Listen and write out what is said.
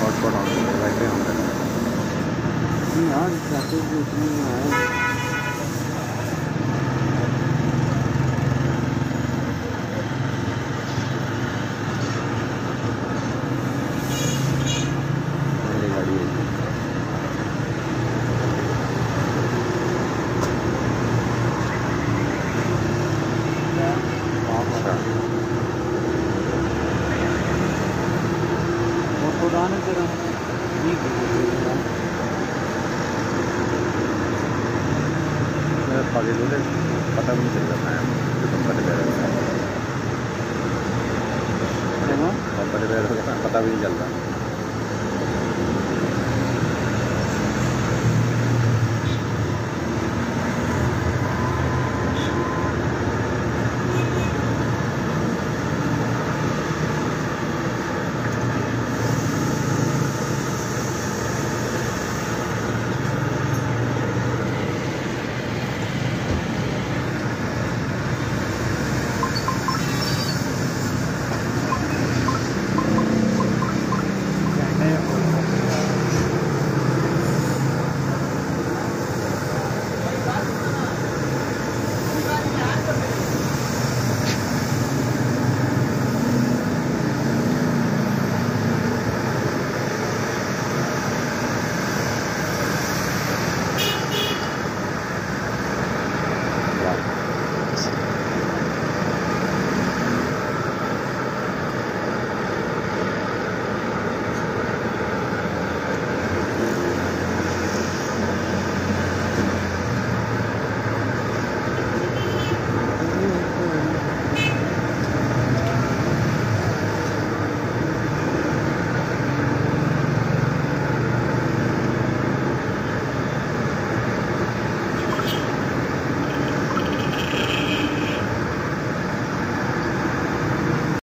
Hotspot on करो करो नहीं यार पैसे भी उतने और खुदा ने तेरा ठीक है बोले पता भी नहीं चल रहा है जो तुम पैर है। पैर हो गया पता भी नहीं चल रहा।